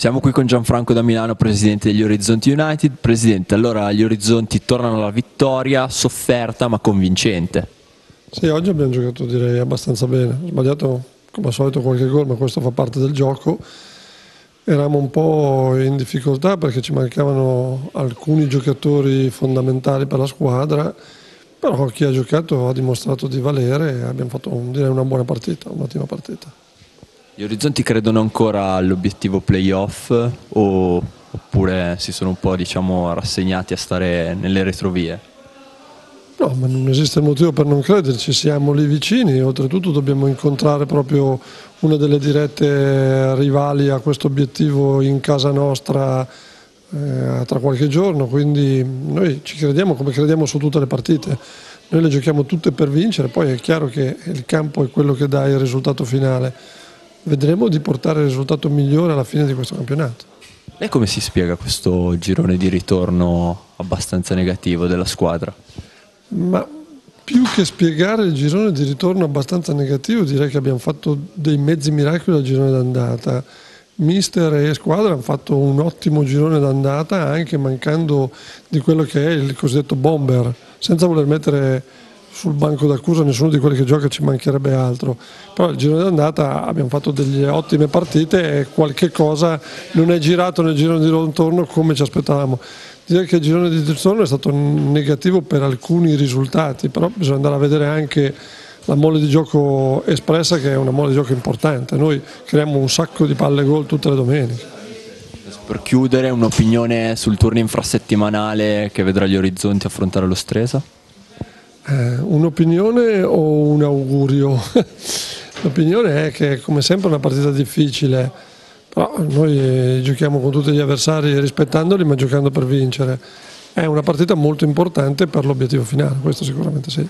Siamo qui con Gianfranco da Milano, presidente degli Orizzonti United. Presidente, allora gli Orizzonti tornano alla vittoria, sofferta ma convincente. Sì, oggi abbiamo giocato direi abbastanza bene. Ho sbagliato come al solito qualche gol, ma questo fa parte del gioco. Eravamo un po' in difficoltà perché ci mancavano alcuni giocatori fondamentali per la squadra, però chi ha giocato ha dimostrato di valere e abbiamo fatto direi una buona partita, un'ottima partita. Gli orizzonti credono ancora all'obiettivo playoff o, oppure si sono un po' diciamo, rassegnati a stare nelle retrovie? No, ma non esiste motivo per non crederci, siamo lì vicini, oltretutto dobbiamo incontrare proprio una delle dirette rivali a questo obiettivo in casa nostra eh, tra qualche giorno, quindi noi ci crediamo come crediamo su tutte le partite, noi le giochiamo tutte per vincere, poi è chiaro che il campo è quello che dà il risultato finale vedremo di portare il risultato migliore alla fine di questo campionato. E come si spiega questo girone di ritorno abbastanza negativo della squadra? Ma più che spiegare il girone di ritorno abbastanza negativo, direi che abbiamo fatto dei mezzi miracoli al girone d'andata. Mister e squadra hanno fatto un ottimo girone d'andata anche mancando di quello che è il cosiddetto bomber, senza voler mettere sul banco d'accusa nessuno di quelli che gioca ci mancherebbe altro. Però il girone d'andata abbiamo fatto delle ottime partite e qualche cosa non è girato nel girone di ritorno come ci aspettavamo. Direi che il girone di ritorno è stato negativo per alcuni risultati però bisogna andare a vedere anche la mole di gioco espressa che è una mole di gioco importante. Noi creiamo un sacco di palle gol tutte le domeniche. Per chiudere un'opinione sul turno infrasettimanale che vedrà gli orizzonti affrontare lo Stresa? Eh, un'opinione o un augurio? L'opinione è che come sempre è una partita difficile, però noi giochiamo con tutti gli avversari rispettandoli ma giocando per vincere. È una partita molto importante per l'obiettivo finale, questo sicuramente sì.